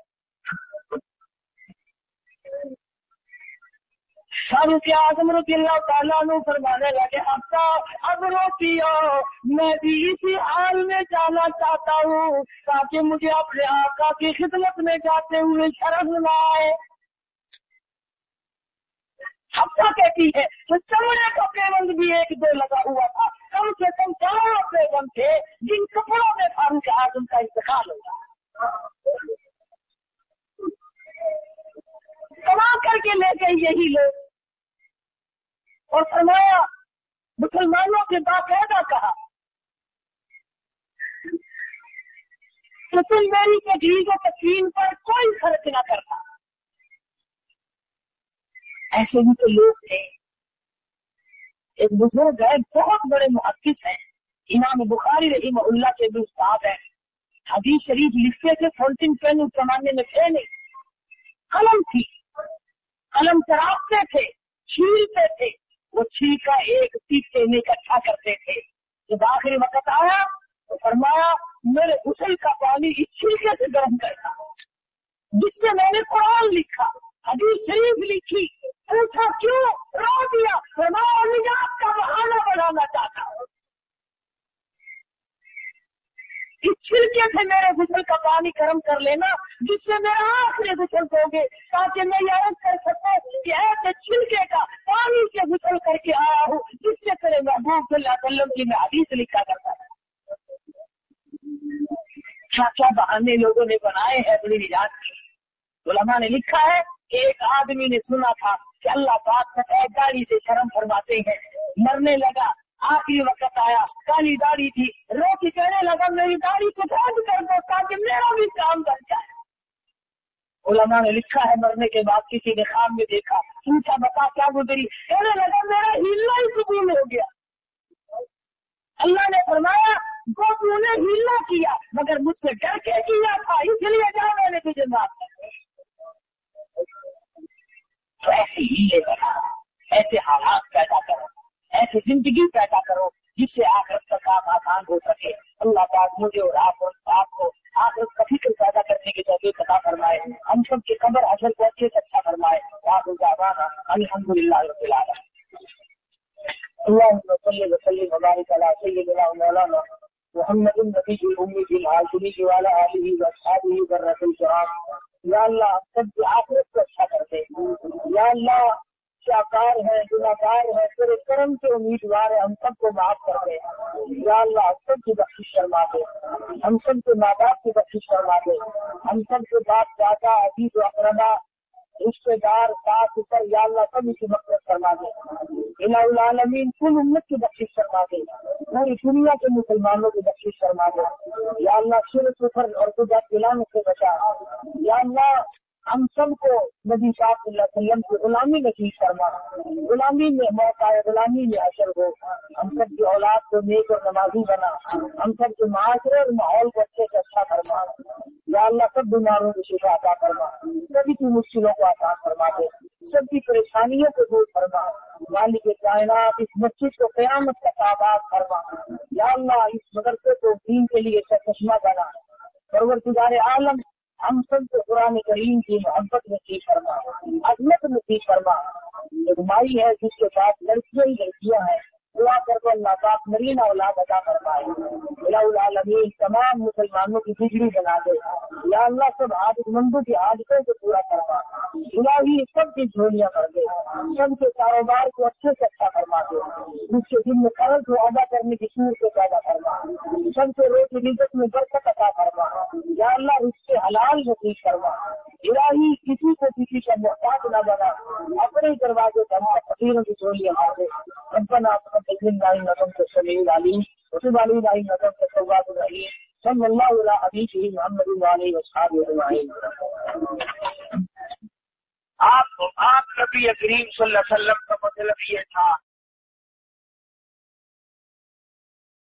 शाहरुख के आज़म रजील्ला फरमाने लगे अब रोटियो, मैं भी इसी हाल में जाना चाहता हूँ, ताकि मुझे अपने आका की खिदमत में जाते हुए शर्म न आए हफ़्ता कहती है तो चमड़े का पेबंद भी एक दो लगा हुआ था। कम से कम चारों पेबंद थे, जिन कपड़ों में फारूक आज़म का इंतकाल होगा कमा करके ले गए यही लोग और फरमाया, मुसलमानों के बाकायदा कहा? तो तुम मेरी तजवीज तस्वीर पर कोई खर्च न करना ऐसे भी तो लोग थे। एक बुज़ुर्ग है, बहुत बड़े मुहक्स हैं। इमाम बुखारी रही उल्ला के भी उस्ताद है। हदीस शरीफ लिखते थे फोल्टिन पेन उस जमाने में थे नहीं। कलम थी। कलम तराशते थे, छीलते थे। वो का एक सीखे लेने इकट्ठा करते थे। जब आखिरी वक्त आया तो फरमाया, मेरे गुसल का पानी इस छिलके से गर्म करना जिससे मैंने कुरान लिखा, हदीस शरीफ लिखी, पूछा क्यों? रो दिया। फरमाया का बहाना बनाना चाहता हूँ। इस छिलके से मेरे गुसल का पानी गर्म कर लेना, जिससे मेरा आखिरी गुसल दोगे ताकि मैं याद कर सकूँ कि ऐसे छिलके का पानी से गुसल करके आया हूँ, जिससे तेरे महबूब वसल्लम की मैं हदीस लिखा करता था क्या क्या बहाने लोगों ने बनाए हैं अपनी निजात की उलमा ने लिखा है कि एक आदमी ने सुना था कि अल्लाह पाक सफ़ेद से शर्म फरमाते हैं। मरने लगा आखिरी वक्त आया। काली दाढ़ी थी। रोटी कहने लगा, मेरी दाढ़ी को बंद कर दो ताकि मेरा भी काम बन जाए। उलमा ने लिखा है, मरने के बाद किसी ने खाम में देखा। पूछा, बता क्या गुजरी? कहने लगा, मेरा हिलना ही कबूल हो गया। अल्लाह ने फरमाया वो तूने हिलना किया, मगर मुझसे डर के किया था, इसलिए जा मैंने तुझे माफ़ ऐसे हीले बना, ऐसे हालात पैदा करो। ऐसी ज़िंदगी पैदा करो जिससे आखिरत का काम आसान हो सके। अल्लाह पाक मुझे और आप और आपको आखिरत का फ़िक्र पैदा करने की तौफीक पता फरमाए। हम सब के कबर असल को अच्छे से अच्छा फरमाए। अलहमदुल्ला मोहम्मद नबी उम्मीद हाशमी वाला आलिही व असहाबिही व रसूल या अल्लाह सब की आखिरत को अच्छा कर दे। या अल्लाह गुनाकार है गुनाकार है, तेरे कर्म के उम्मीदवार है, हम सबको माफ़ कर दे। सब की बख्शिश फरमा दे। हम सब के माँ बाप की बख्शिश फरमा दे। हम सब के बाप, दादा अज़ीज़ अकरमा रिश्तेदार सास ऊपर, या अल्लाह, सभी की मकसद फरमा दे। इलामीन कुल उम्मत की बख्शिश फरमा दे। पूरी दुनिया के मुसलमानों की बख्शिश फरमा दे। या अल्लाह शिर सुफर और गुजर दिलाने से बचा। या अल्लाह, हम सबको नबी वसल्लम की गुलामी नसीब फरमा गुलामी में मौत आए, गुलामी में असर हो। हम सब की औलाद को नेक और नमाजी बना। हम सब के माशरे और माहौल को अच्छे से अच्छा फरमा। या अल्लाह सब बीमारों को शिफा अदा फरमा। सभी की मुश्किलों को आसान फरमा दे। सबकी परेशानियों को दूर फरमा। मालिक कायनात इस मस्जिद को क्यामत का आबाद फरमा। या अल्लाह इस मदरसे को दीन के लिए चश्मा बना। परवर आलम हम सबको कुरान करीम की मोहब्बत की फरमा अजमत नसीब फरमा माई है जिसके साथ लड़कियाँ ही लड़कियाँ हैं। दुआ कर को अल्लाह पाक मरीना औलाद अदा फरमाए तमाम मुसलमानों की बिजली बना दे। या अल्लाह, सब आदतमंदों की आदतों को पूरा करवा इलाही सबकी झोलियाँ कर दे। सब के कारोबार को अच्छे से अच्छा फरमा दे। जिसके दिन में कर्ज को अदा करने की सूर को पैदा करवा सबके रोज इज़्ज़त में बरकत अदा करवा या अल्लाह उससे हलाल नसीब करवा इलाही किसी को किसी का मोहताज न बना। अपने दरवाजे पर फकीरों की झोलियाँ मार दे रब्बना तकब्बल नज़म के समीउल अलीम वतुब अलैना नज़म के तव्वाबुर रहीम सल्लल्लाहु अला हबीबिही मुहम्मद व आलिहि वसहबिहि आप आप नबी करीम सल्लल्लाहु अलैहि वसल्लम का मतलब ये था